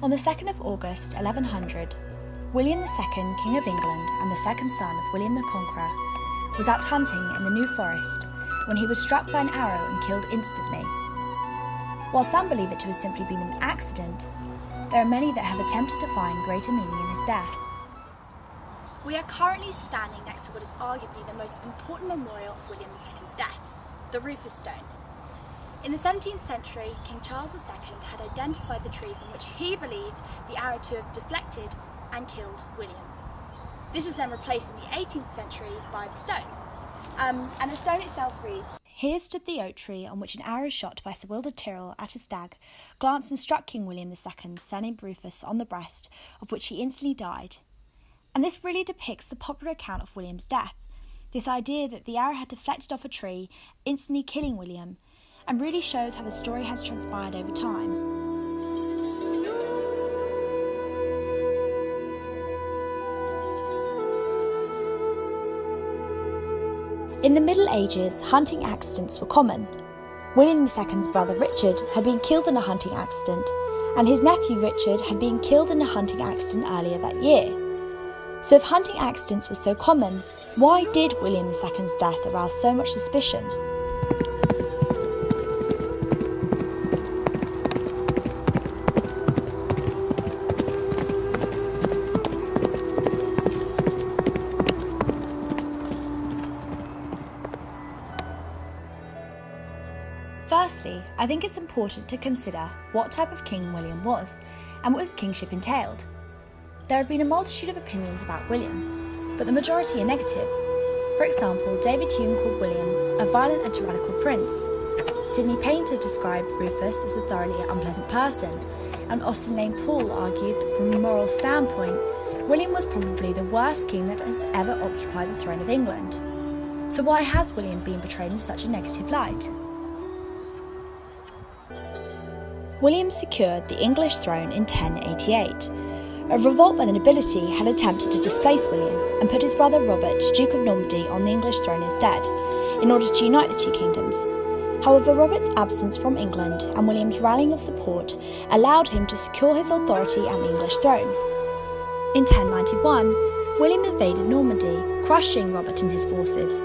On the 2nd of August 1100, William II, King of England and the second son of William the Conqueror, was out hunting in the New Forest when he was struck by an arrow and killed instantly. While some believe it to have simply been an accident, there are many that have attempted to find greater meaning in his death. We are currently standing next to what is arguably the most important memorial of William II's death, the Rufus Stone. In the 17th century, King Charles II had identified the tree from which he believed the arrow to have deflected and killed William. This was then replaced in the 18th century by the stone. Um, and the stone itself reads Here stood the oak tree on which an arrow shot by Sir Walter Tyrrell at a stag glanced and struck King William II, surnamed Rufus, on the breast, of which he instantly died. And this really depicts the popular account of William's death. This idea that the arrow had deflected off a tree, instantly killing William, and really shows how the story has transpired over time. In the Middle Ages, hunting accidents were common. William II's brother Richard had been killed in a hunting accident, and his nephew Richard had been killed in a hunting accident earlier that year. So, if hunting accidents were so common, why did William II's death arouse so much suspicion? I think it's important to consider what type of king William was and what his kingship entailed. There have been a multitude of opinions about William, but the majority are negative. For example, David Hume called William a violent and tyrannical prince. Sidney Painter described Rufus as a thoroughly unpleasant person, and Austin Lane Poole argued that from a moral standpoint, William was probably the worst king that has ever occupied the throne of England. So why has William been portrayed in such a negative light? William secured the English throne in 1088. A revolt by the nobility had attempted to displace William and put his brother Robert, Duke of Normandy, on the English throne instead, in order to unite the two kingdoms. However, Robert's absence from England and William's rallying of support allowed him to secure his authority and the English throne. In 1091, William invaded Normandy, crushing Robert and his forces,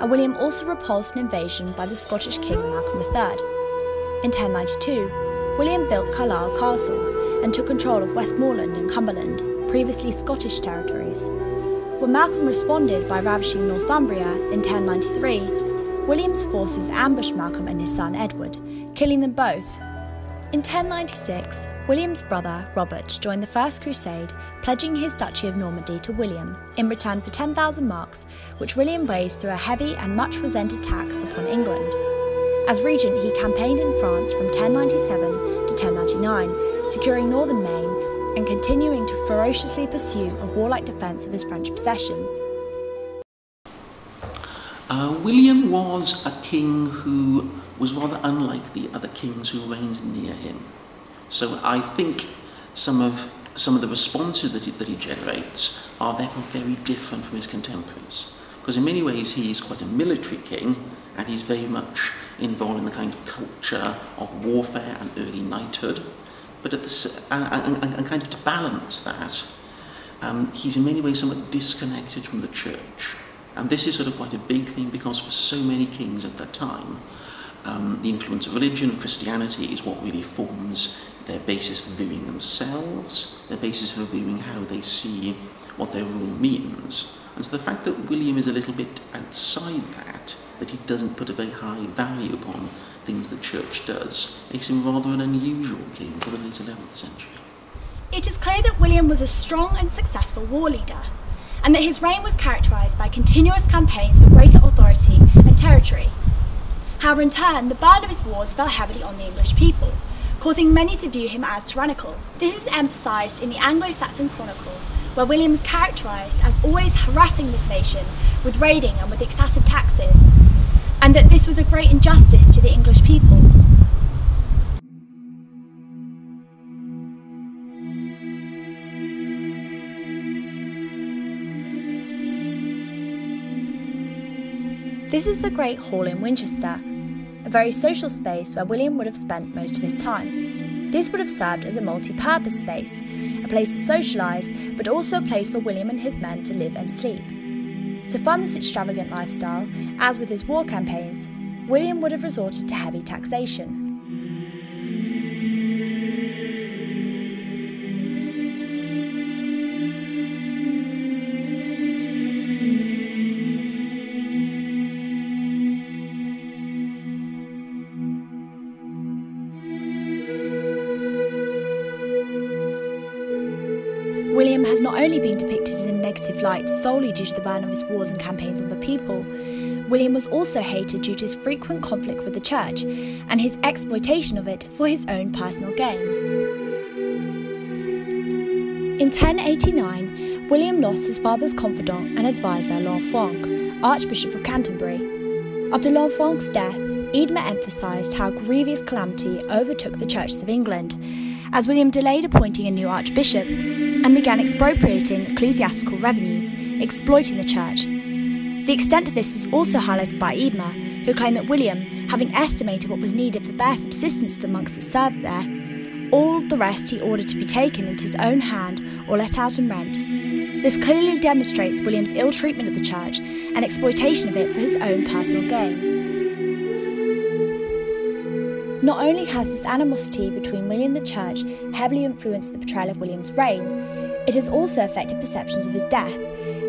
and William also repulsed an invasion by the Scottish king Malcolm III. In 1092, William built Carlisle Castle and took control of Westmoreland and Cumberland, previously Scottish territories. When Malcolm responded by ravishing Northumbria in 1093, William's forces ambushed Malcolm and his son Edward, killing them both. In 1096, William's brother Robert joined the First Crusade, pledging his Duchy of Normandy to William in return for 10,000 marks, which William raised through a heavy and much resented tax upon England. As regent, he campaigned in France from 1097 to 1099, securing northern Maine and continuing to ferociously pursue a warlike defence of his French possessions. Uh, William was a king who was rather unlike the other kings who reigned near him. So I think some of some of the responses that he, that he generates are therefore very different from his contemporaries. Because in many ways he is quite a military king and he's very much involved in the kind of culture of warfare and early knighthood. But at the, and, and, and kind of to balance that, um, he's in many ways somewhat disconnected from the church. And this is sort of quite a big thing because for so many kings at that time, um, the influence of religion, and Christianity, is what really forms their basis for viewing themselves, their basis for viewing how they see what their rule means. And so the fact that William is a little bit outside that that he doesn't put a very high value upon things the church does makes him rather an unusual king for the late 11th century. It is clear that William was a strong and successful war leader, and that his reign was characterised by continuous campaigns for greater authority and territory. However, in turn, the burden of his wars fell heavily on the English people, causing many to view him as tyrannical. This is emphasised in the Anglo-Saxon Chronicle, where William is characterised as always harassing this nation with raiding and with excessive taxes, and that this was a great injustice to the English people. This is the Great Hall in Winchester, a very social space where William would have spent most of his time. This would have served as a multi purpose space, a place to socialise, but also a place for William and his men to live and sleep. To fund this extravagant lifestyle, as with his war campaigns, William would have resorted to heavy taxation. William has not only been depicted negative light solely due to the burden of his wars and campaigns on the people, William was also hated due to his frequent conflict with the church and his exploitation of it for his own personal gain. In 1089, William lost his father's confidant and advisor Lanfranc, Archbishop of Canterbury. After Lanfranc's death, Eadmer emphasised how grievous calamity overtook the churches of England as William delayed appointing a new archbishop and began expropriating ecclesiastical revenues, exploiting the church. The extent of this was also highlighted by Eadmer, who claimed that William, having estimated what was needed for bare subsistence of the monks that served there, all the rest he ordered to be taken into his own hand or let out in rent. This clearly demonstrates William's ill treatment of the church and exploitation of it for his own personal gain. Not only has this animosity between William and the Church heavily influenced the portrayal of William's reign, it has also affected perceptions of his death,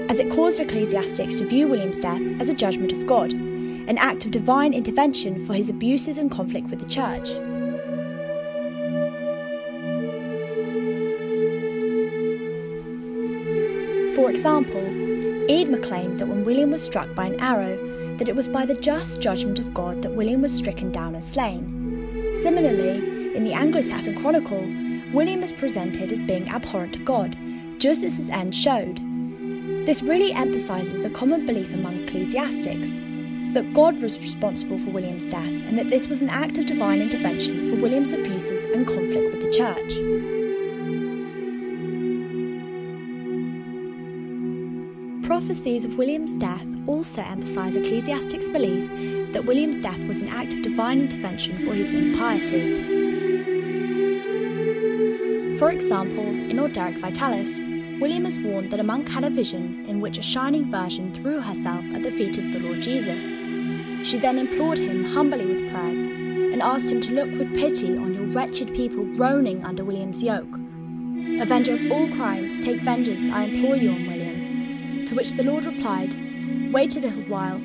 as it caused ecclesiastics to view William's death as a judgment of God, an act of divine intervention for his abuses and conflict with the Church. For example, Eadmer claimed that when William was struck by an arrow, that it was by the just judgment of God that William was stricken down and slain. Similarly, in the Anglo Saxon Chronicle, William is presented as being abhorrent to God, just as his end showed. This really emphasises the common belief among ecclesiastics that God was responsible for William's death and that this was an act of divine intervention for William's abuses and conflict with the church. The prophecies of William's death also emphasise ecclesiastics' belief that William's death was an act of divine intervention for his impiety. For example, in Orderic Vitalis, William is warned that a monk had a vision in which a shining virgin threw herself at the feet of the Lord Jesus. She then implored him humbly with prayers and asked him to look with pity on your wretched people groaning under William's yoke. Avenger of all crimes, take vengeance, I implore you, on William. To which the Lord replied, Wait a little while,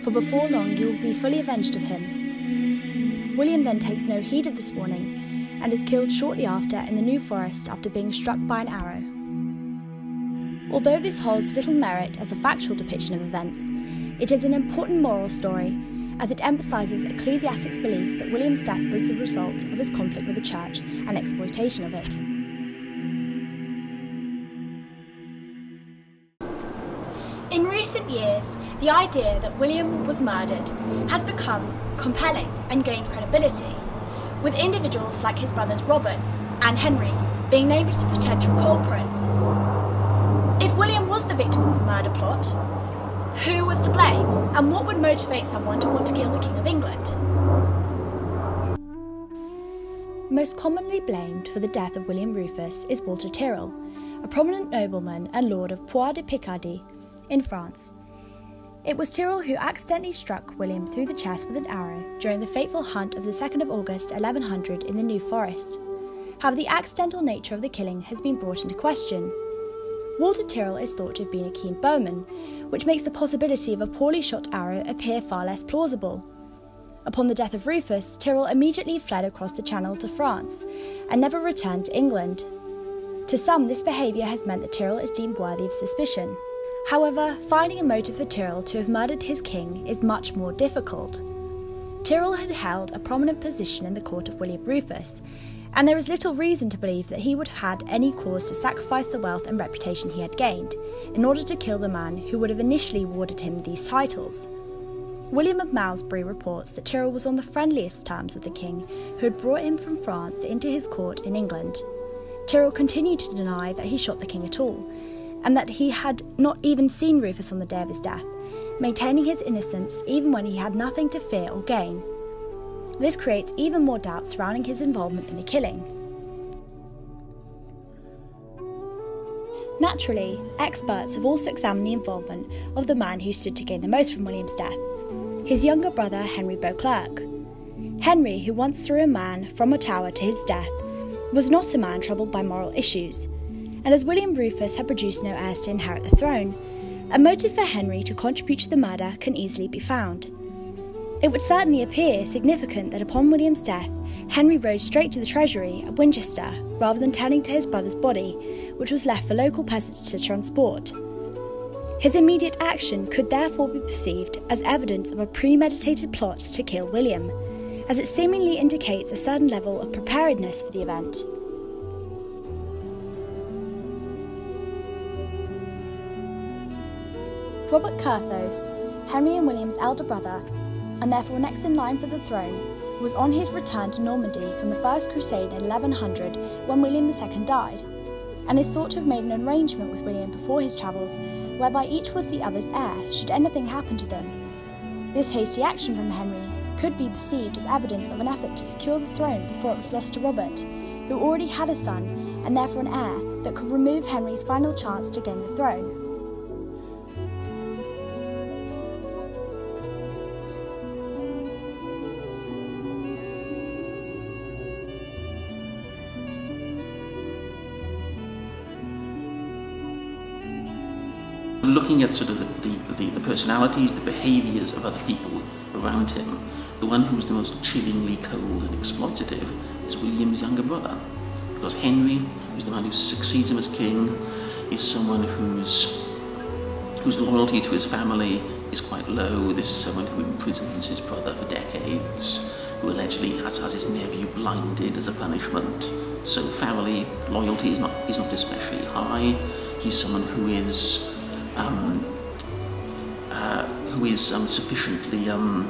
for before long you will be fully avenged of him. William then takes no heed of this warning and is killed shortly after in the New Forest after being struck by an arrow. Although this holds little merit as a factual depiction of events, it is an important moral story as it emphasises ecclesiastics' belief that William's death was the result of his conflict with the church and exploitation of it. Years, the idea that William was murdered has become compelling and gained credibility, with individuals like his brothers Robert and Henry being named as potential culprits. If William was the victim of a murder plot, who was to blame and what would motivate someone to want to kill the King of England? Most commonly blamed for the death of William Rufus is Walter Tyrrell, a prominent nobleman and lord of Poix de Picardy in France. It was Tyrrell who accidentally struck William through the chest with an arrow during the fateful hunt of the 2nd of August 1100 in the New Forest. However, the accidental nature of the killing has been brought into question. Walter Tyrrell is thought to have been a keen bowman, which makes the possibility of a poorly shot arrow appear far less plausible. Upon the death of Rufus, Tyrrell immediately fled across the Channel to France and never returned to England. To some, this behaviour has meant that Tyrrell is deemed worthy of suspicion. However, finding a motive for Tyrrell to have murdered his king is much more difficult. Tyrrell had held a prominent position in the court of William Rufus, and there is little reason to believe that he would have had any cause to sacrifice the wealth and reputation he had gained in order to kill the man who would have initially awarded him these titles. William of Malmesbury reports that Tyrrell was on the friendliest terms with the king, who had brought him from France into his court in England. Tyrrell continued to deny that he shot the king at all, and that he had not even seen Rufus on the day of his death, maintaining his innocence even when he had nothing to fear or gain. This creates even more doubts surrounding his involvement in the killing. Naturally, experts have also examined the involvement of the man who stood to gain the most from William's death his younger brother Henry Beauclerc. Henry, who once threw a man from a tower to his death, was not a man troubled by moral issues, and as William Rufus had produced no heirs to inherit the throne, a motive for Henry to contribute to the murder can easily be found. It would certainly appear significant that upon William's death, Henry rode straight to the treasury at Winchester rather than turning to his brother's body, which was left for local peasants to transport. His immediate action could therefore be perceived as evidence of a premeditated plot to kill William, as it seemingly indicates a certain level of preparedness for the event. Robert Curthose, Henry and William's elder brother, and therefore next in line for the throne, was on his return to Normandy from the First Crusade in 1100 when William II died, and is thought to have made an arrangement with William before his travels whereby each was the other's heir should anything happen to them. This hasty action from Henry could be perceived as evidence of an effort to secure the throne before it was lost to Robert, who already had a son and therefore an heir that could remove Henry's final chance to gain the throne. Looking at sort of the, the, the, personalities, the behaviours of other people around him, the one who's the most chillingly cold and exploitative is William's younger brother. Because Henry, who's the man who succeeds him as king, is someone whose, whose loyalty to his family is quite low. This is someone who imprisons his brother for decades, who allegedly has, has his nephew blinded as a punishment. So family loyalty is not, is not especially high. He's someone who is who is um, sufficiently um,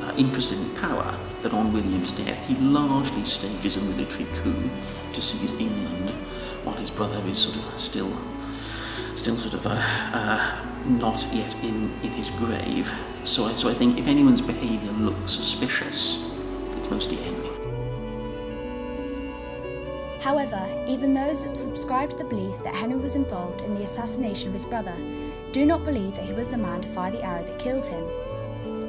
uh, interested in power that on William's death he largely stages a military coup to seize England while his brother is sort of still still sort of uh, uh, not yet in, in his grave. So I, so I think if anyone's behaviour looks suspicious, it's mostly Henry. However, even those that subscribe to the belief that Henry was involved in the assassination of his brother do not believe that he was the man to fire the arrow that killed him.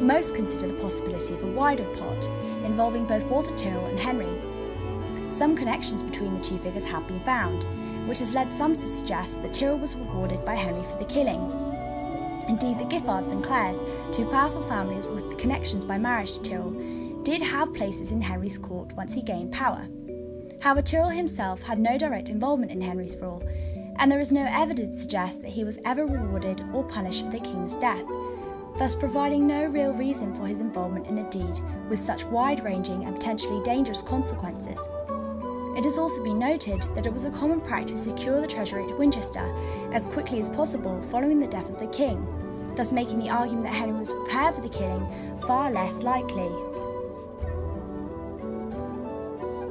Most consider the possibility of a wider plot involving both Walter Tyrrell and Henry. Some connections between the two figures have been found, which has led some to suggest that Tyrrell was rewarded by Henry for the killing. Indeed, the Giffards and Clares, two powerful families with connections by marriage to Tyrrell, did have places in Henry's court once he gained power. However, Tyrrell himself had no direct involvement in Henry's rule, and there is no evidence to suggest that he was ever rewarded or punished for the king's death, thus providing no real reason for his involvement in a deed with such wide ranging and potentially dangerous consequences. It has also been noted that it was a common practice to secure the treasury at Winchester as quickly as possible following the death of the king, thus making the argument that Henry was prepared for the killing far less likely.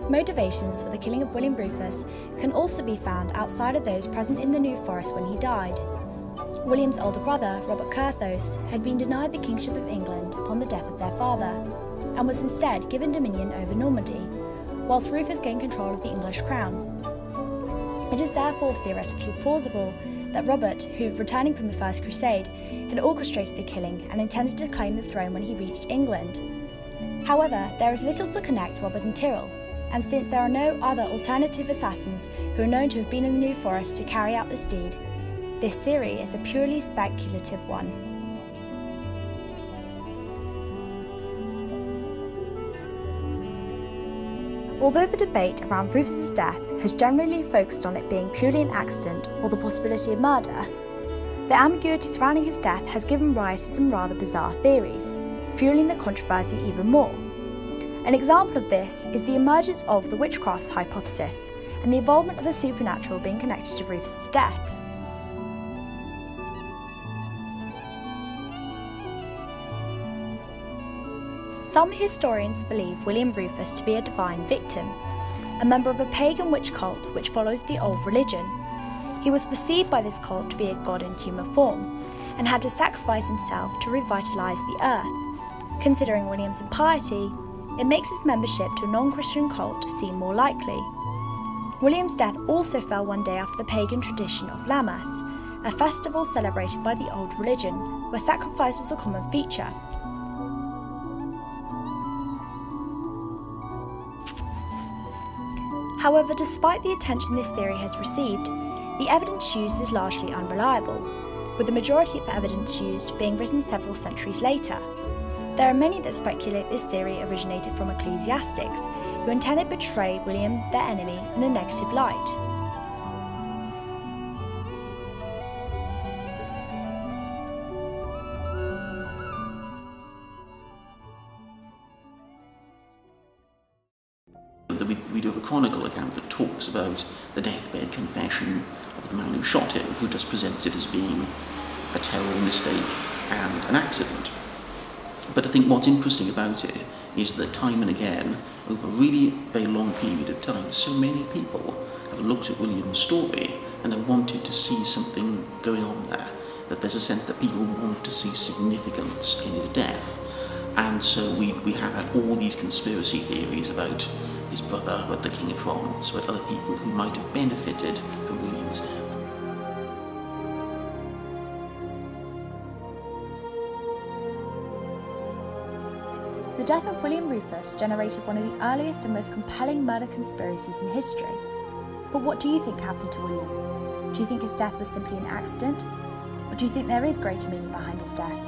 Motivations for the killing of William Rufus can also be found outside of those present in the New Forest when he died. William's older brother, Robert Curthose, had been denied the kingship of England upon the death of their father, and was instead given dominion over Normandy, whilst Rufus gained control of the English crown. It is therefore theoretically plausible that Robert, who, returning from the First Crusade, had orchestrated the killing and intended to claim the throne when he reached England. However, there is little to connect Robert and Tyrrell, and since there are no other alternative assassins who are known to have been in the New Forest to carry out this deed, this theory is a purely speculative one. Although the debate around Rufus's death has generally focused on it being purely an accident or the possibility of murder, the ambiguity surrounding his death has given rise to some rather bizarre theories, fueling the controversy even more. An example of this is the emergence of the witchcraft hypothesis and the involvement of the supernatural being connected to Rufus' death. Some historians believe William Rufus to be a divine victim, a member of a pagan witch cult which follows the old religion. He was perceived by this cult to be a god in human form and had to sacrifice himself to revitalise the earth. Considering William's impiety, it makes his membership to a non Christian cult seem more likely. William's death also fell one day after the pagan tradition of Lammas, a festival celebrated by the old religion, where sacrifice was a common feature. However, despite the attention this theory has received, the evidence used is largely unreliable, with the majority of the evidence used being written several centuries later. There are many that speculate this theory originated from ecclesiastics who intended to portray William, their enemy, in a negative light. we, we do have a chronicle account that talks about the deathbed confession of the man who shot him, who just presents it as being a terrible mistake and an accident. But I think what's interesting about it is that time and again, over a really very long period of time, so many people have looked at William's story and have wanted to see something going on there. That there's a sense that people want to see significance in his death. And so we, we have had all these conspiracy theories about his brother, about the King of France, about other people who might have benefited from William's death. Death of William Rufus generated one of the earliest and most compelling murder conspiracies in history. But what do you think happened to William? Do you think his death was simply an accident? Or do you think there is greater meaning behind his death?